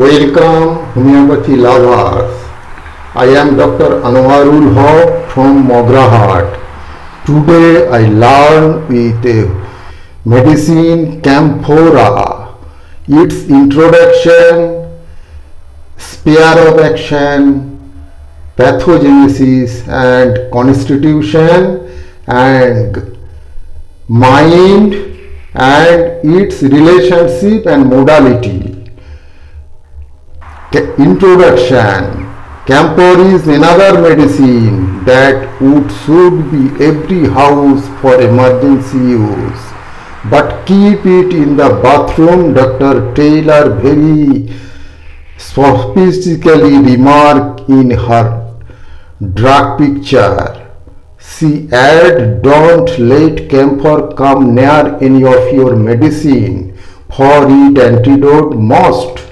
Welcome homeopathy lovers. I am Dr. Anwarul Hoque from Magrahat. Today I learn with medicine Camphora. Its introduction, sphere of action, pathogenesis and constitution and mind and its relationship and modality. Introduction Camphor is another medicine that would suit be every house for emergency use. But keep it in the bathroom, Dr. Tyler very sophistically remark in her drug picture. She add, don't let camphor come near any of your medicine, for it antidote most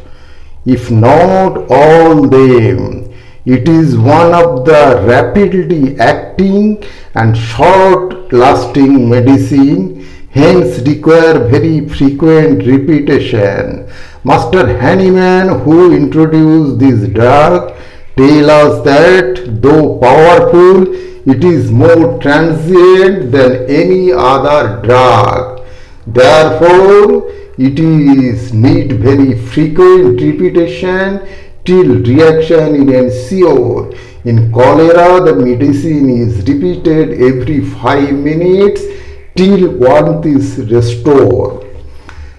if not all them. It is one of the rapidly acting and short lasting medicine, hence require very frequent repetition. Master Hahnemann, who introduced this drug, tell us that though powerful, it is more transient than any other drug. Therefore, it is need very frequent repetition till reaction in ensure. In cholera, the medicine is repeated every 5 minutes till warmth is restored.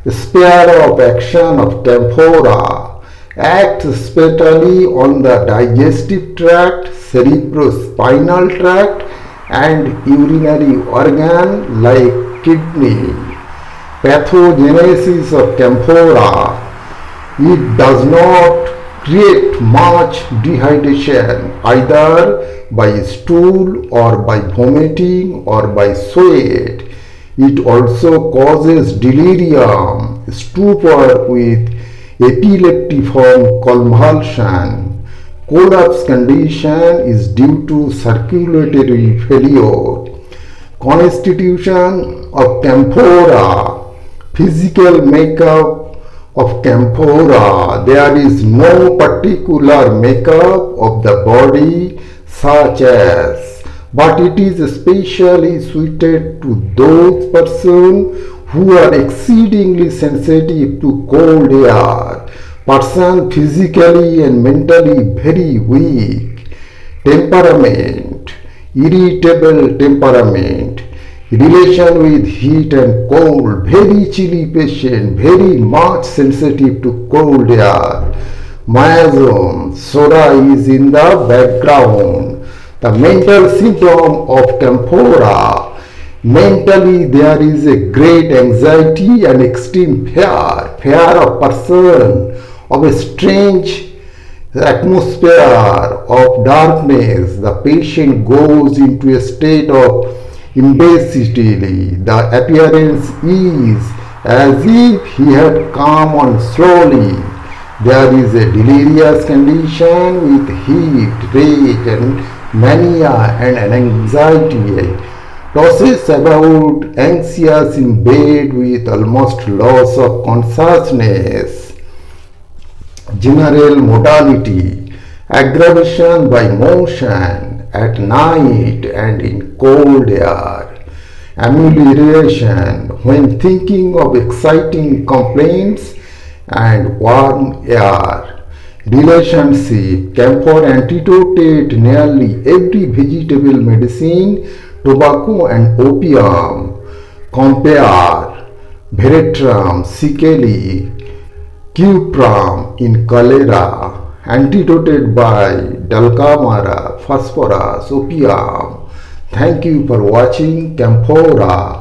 Sphere of action of camphora acts especially on the digestive tract, cerebrospinal tract and urinary organ like kidney pathogenesis of camphora, it does not create much dehydration either by stool or by vomiting or by sweat. It also causes delirium, stupor with epileptiform convulsion. Collapse condition is due to circulatory failure. Constitution of camphora physical makeup of camphora there is no particular makeup of the body such as but it is especially suited to those persons who are exceedingly sensitive to cold air. Person physically and mentally very weak. Temperament. Irritable temperament relation with heat and cold, very chilly patient, very much sensitive to cold air. Miasm, psora is in the background. The mental symptom of camphora. Mentally there is a great anxiety and extreme fear, fear of person, of a strange atmosphere of darkness. The patient goes into a state of imbecility. The appearance is as if he had come on slowly. There is a delirious condition with heat, rage, and mania and an anxiety. Tosses about anxious in bed with almost loss of consciousness. General modality aggravation by motion at night and in cold air, amelioration when thinking of exciting complaints and warm air, relationship, camphor antidoted nearly every vegetable medicine, tobacco and opium, compare, veratrum, secale, cuprum in cholera, antidoted by Dulcamara, phosphorus, opium. Thank you for watching Camphora.